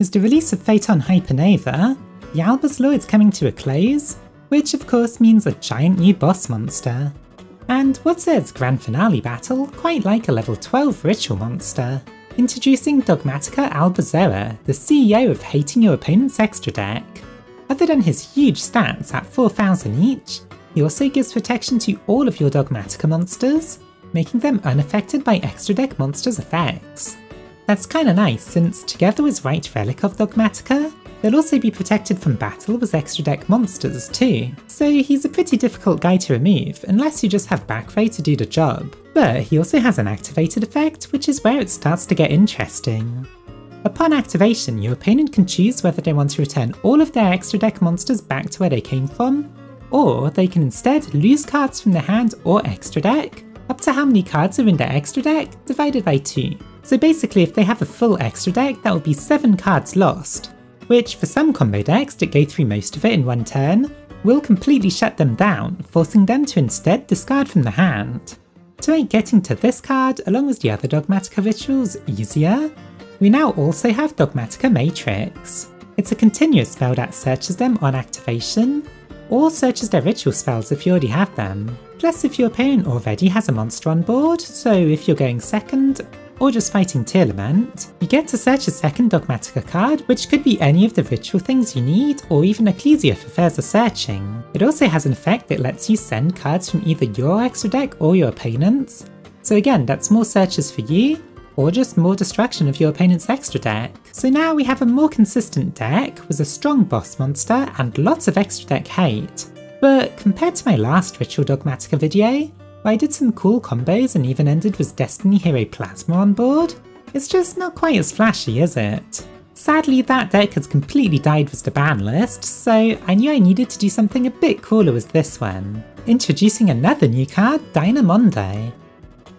With the release of Photon Hypernova, the Albaz Lore is coming to a close, which of course means a giant new boss monster. And what's its grand finale battle, quite like a level 12 ritual monster. Introducing Dogmatika Albazoa, the CEO of Hating Your Opponent's Extra deck. Other than his huge stats at 4000 each, he also gives protection to all of your Dogmatika monsters, making them unaffected by extra deck monsters' effects. That's kinda nice since together with Right Relic of Dogmatika, they'll also be protected from battle with extra deck monsters too, so he's a pretty difficult guy to remove unless you just have back row to do the job. But he also has an activated effect, which is where it starts to get interesting. Upon activation, your opponent can choose whether they want to return all of their extra deck monsters back to where they came from, or they can instead lose cards from their hand or extra deck, up to how many cards are in their extra deck, divided by 2. So basically if they have a full extra deck, that would be 7 cards lost, which for some combo decks that go through most of it in one turn, will completely shut them down, forcing them to instead discard from the hand. To make getting to this card, along with the other Dogmatika rituals, easier, we now also have Dogmatika Matrix. It's a continuous spell that searches them on activation, or searches their ritual spells if you already have them. Plus if your opponent already has a monster on board, so if you're going second, or just fighting Tearlament, you get to search a second Dogmatika card, which could be any of the ritual things you need, or even Ecclesia for further searching. It also has an effect that lets you send cards from either your extra deck or your opponent's, so again that's more searches for you, or just more destruction of your opponent's extra deck. So now we have a more consistent deck with a strong boss monster and lots of extra deck hate. But compared to my last Ritual Dogmatika video, I did some cool combos and even ended with Destiny Hero Plasma on board, it's just not quite as flashy, is it? Sadly, that deck has completely died with the ban list, so I knew I needed to do something a bit cooler with this one. Introducing another new card, Dyna Mondo.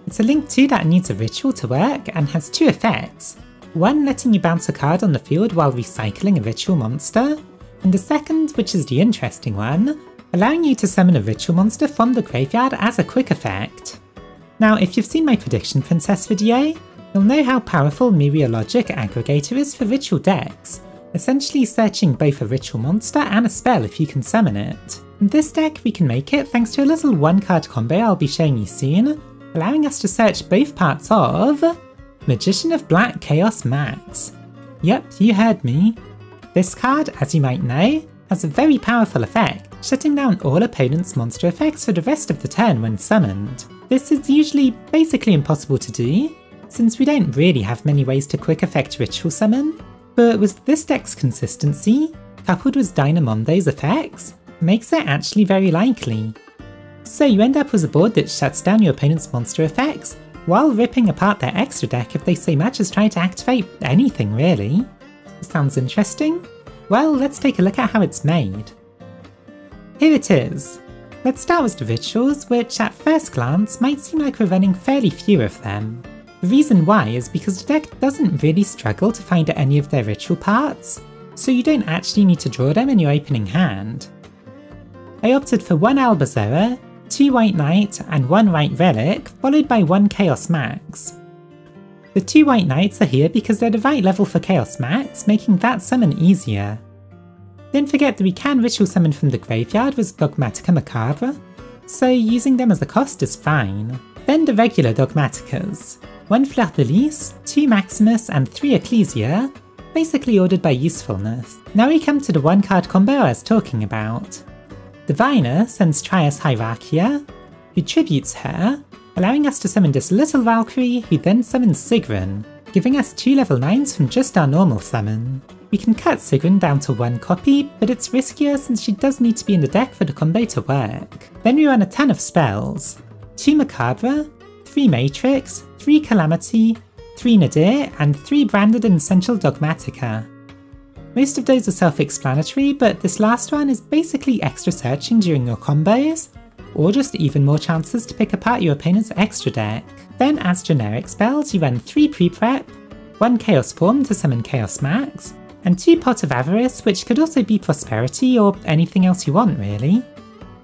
It's a Link 2 that needs a ritual to work and has two effects. One letting you bounce a card on the field while recycling a ritual monster, and the second, which is the interesting one, allowing you to summon a ritual monster from the graveyard as a quick effect. Now if you've seen my Prediction Princess video, you'll know how powerful Mereologic Aggregator is for ritual decks, essentially searching both a ritual monster and a spell if you can summon it. In this deck we can make it thanks to a little one card combo I'll be showing you soon, allowing us to search both parts of Magician of Black Chaos Max. Yep, you heard me. This card, as you might know, has a very powerful effect, shutting down all opponent's monster effects for the rest of the turn when summoned. This is usually basically impossible to do, since we don't really have many ways to quick effect ritual summon, but with this deck's consistency, coupled with Dyna Mondo's effects, makes it actually very likely. So you end up with a board that shuts down your opponent's monster effects, while ripping apart their extra deck if they so much as try to activate anything really. Sounds interesting? Well, let's take a look at how it's made. Here it is. Let's start with the rituals, which at first glance might seem like we're running fairly few of them. The reason why is because the deck doesn't really struggle to find any of their ritual parts, so you don't actually need to draw them in your opening hand. I opted for one Alba Zoa, 2 White Knight and 1 White Relic, followed by 1 Chaos Max. The 2 White Knights are here because they're the right level for Chaos Max, making that summon easier. Don't forget that we can ritual summon from the graveyard with Dogmatika Macabre, so using them as a cost is fine. Then the regular Dogmatikas. 1 Fleurdelis, 2 Maximus and 3 Ecclesia, basically ordered by usefulness. Now we come to the one card combo I was talking about. Diviner sends Trias Hierarchia, who tributes her, allowing us to summon this little Valkyrie who then summons Sigrun, giving us two level 9s from just our normal summon. We can cut Sigrun down to one copy, but it's riskier since she does need to be in the deck for the combo to work. Then we run a ton of spells. 2 Macabre, 3 Matrix, 3 Calamity, 3 Nadir, and 3 branded in Central Dogmatika. Most of those are self-explanatory, but this last one is basically extra searching during your combos, or just even more chances to pick apart your opponent's extra deck. Then as generic spells, you run 3 pre-prep, 1 Chaos Form to summon Chaos Max, and 2 Pot of Avarice, which could also be Prosperity or anything else you want really.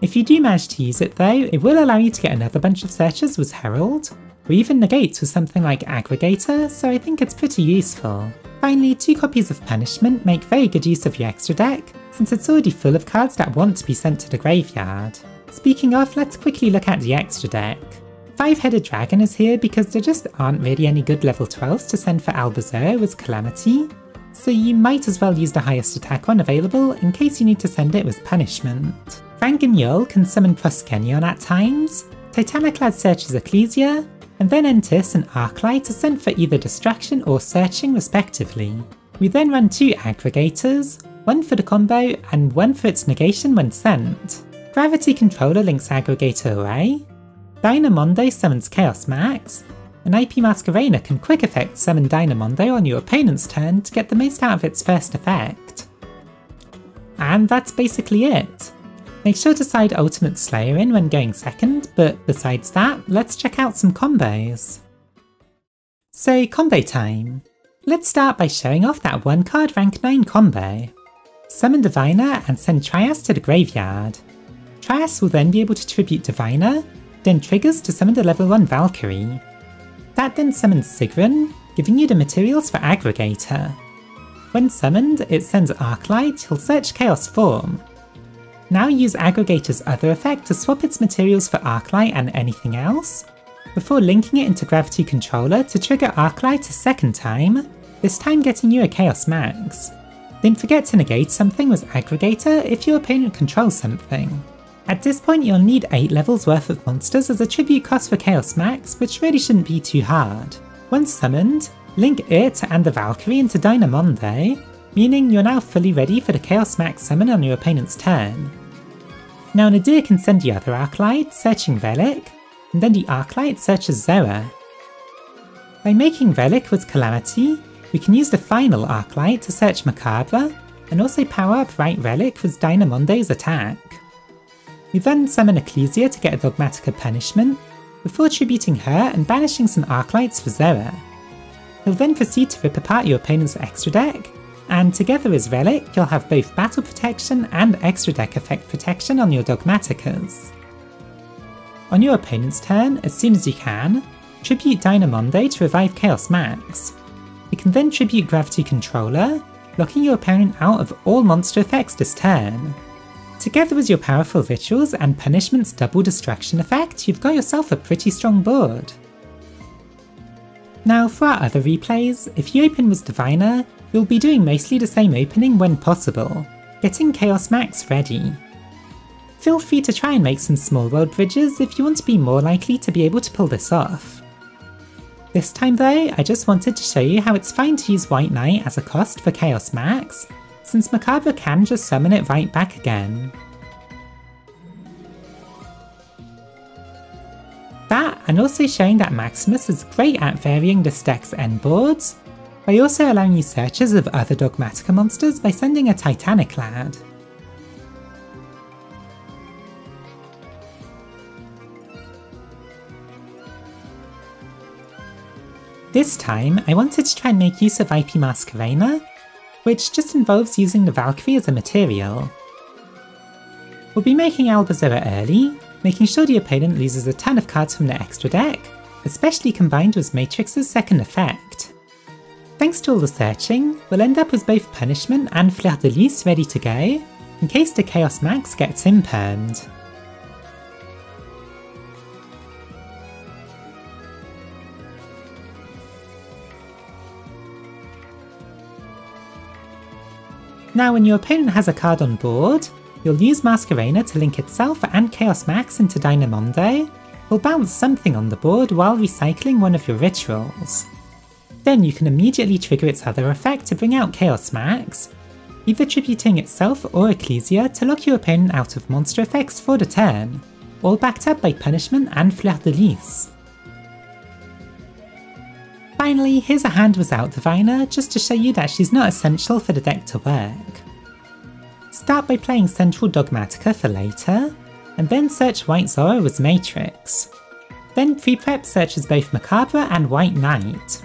If you do manage to use it though, it will allow you to get another bunch of searches with Herald, or even negates with something like Aggregator, so I think it's pretty useful. Finally, two copies of Punishment make very good use of your extra deck, since it's already full of cards that want to be sent to the graveyard. Speaking of, let's quickly look at the extra deck. Five-Headed Dragon is here because there just aren't really any good level 12s to send for Alba Zoa with Calamity, so you might as well use the highest attack one available in case you need to send it with Punishment. Granguignol can summon Proskenion at times, Titaniklad searches Ecclesia, and then Entis and Arclight are sent for either Distraction or Searching respectively. We then run two Aggregators, one for the combo and one for its negation when sent. Gravity Controller links Aggregator away, Dyna Mondo summons Chaos Max, and IP Masquerena can quick effect summon Dyna Mondo on your opponent's turn to get the most out of its first effect. And that's basically it. Make sure to side Ultimate Slayer in when going second, but besides that, let's check out some combos. So combo time. Let's start by showing off that one card rank 9 combo. Summon Diviner and send Trias to the graveyard. Trias will then be able to tribute Diviner, then triggers to summon the level 1 Valkyrie. That then summons Sigrun, giving you the materials for Aggregator. When summoned, it sends Arclight, who'll search Chaos Form. Now use Aggregator's other effect to swap its materials for Arclight and anything else, before linking it into Gravity Controller to trigger Arclight a second time, this time getting you a Chaos Max. Don't forget to negate something with Aggregator if your opponent controls something. At this point you'll need 8 levels worth of monsters as a tribute cost for Chaos Max, which really shouldn't be too hard. Once summoned, link it and the Valkyrie into Dyna Mondo, meaning you're now fully ready for the Chaos Max summon on your opponent's turn. Now Nadir can send the other Arclight, searching Relic, and then the Arclight searches Zoa. By making Relic with Calamity, we can use the final Arclight to search Macabre, and also power up Right Relic with Dyna Mondo's attack. We then summon Ecclesia to get a Dogmatika punishment, before tributing her and banishing some Arclights for Zoa. He'll then proceed to rip apart your opponent's extra deck, and together as Relic, you'll have both Battle Protection and Extra Deck Effect Protection on your Dogmatikas. On your opponent's turn, as soon as you can, tribute Dyna Mondo to revive Chaos Max. You can then tribute Gravity Controller, locking your opponent out of all monster effects this turn. Together with your powerful rituals and punishment's double destruction effect, you've got yourself a pretty strong board. Now for our other replays, if you open with Diviner, you'll be doing mostly the same opening when possible, getting Chaos Max ready. Feel free to try and make some small world bridges if you want to be more likely to be able to pull this off. This time though, I just wanted to show you how it's fine to use White Knight as a cost for Chaos Max, since Macabre can just summon it right back again. That, and also showing that Maximus is great at varying the deck's end boards, by also allowing you searches of other Dogmatika monsters by sending a Titaniklad. This time, I wanted to try and make use of IP Masquerena, which just involves using the Valkyrie as a material. We'll be making Alba Zoa early, making sure the opponent loses a ton of cards from the extra deck, especially combined with Matrix's second effect. Thanks to all the searching, we'll end up with both Punishment and Fleurdelis ready to go, in case the Chaos Max gets impermed. Now when your opponent has a card on board, you'll use Masquerena to link itself and Chaos Max into Dyna Mondo, will bounce something on the board while recycling one of your rituals. Then you can immediately trigger its other effect to bring out Chaos Max, either tributing itself or Ecclesia to lock your opponent out of monster effects for the turn, all backed up by Punishment and Fleurdelis. Finally, here's a hand without Diviner, just to show you that she's not essential for the deck to work. Start by playing Central Dogmatika for later, and then search White Zora with Matrix. Then pre-prep searches both Macabre and White Knight.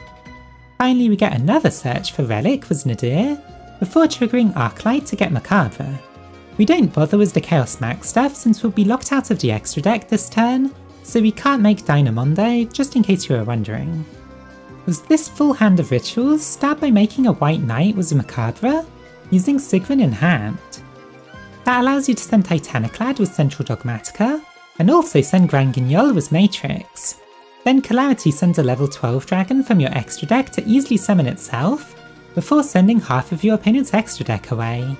Finally we get another search for Relic with Nadir, before triggering Arclight to get Macabre. We don't bother with the Chaos Max stuff since we'll be locked out of the extra deck this turn, so we can't make Dyna Mondo, just in case you were wondering. was this full hand of rituals start by making a white knight with Macabre, using Sigrun in hand. That allows you to send Titaniklad with Central Dogmatika, and also send Granguignol with Matrix. Then Calamity sends a level 12 dragon from your extra deck to easily summon itself, before sending half of your opponent's extra deck away.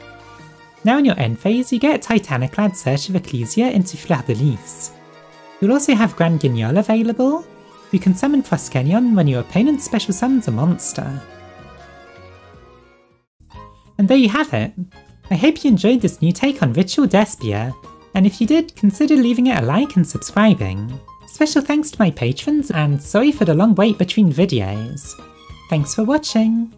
Now in your end phase, you get Titaniklad Search of Ecclesia into Fleurdelis. You'll also have Granguignol available, you can summon Proskenion when your opponent special summons a monster. And there you have it. I hope you enjoyed this new take on Ritual Despia, and if you did, consider leaving it a like and subscribing. Special thanks to my patrons, and sorry for the long wait between videos. Thanks for watching!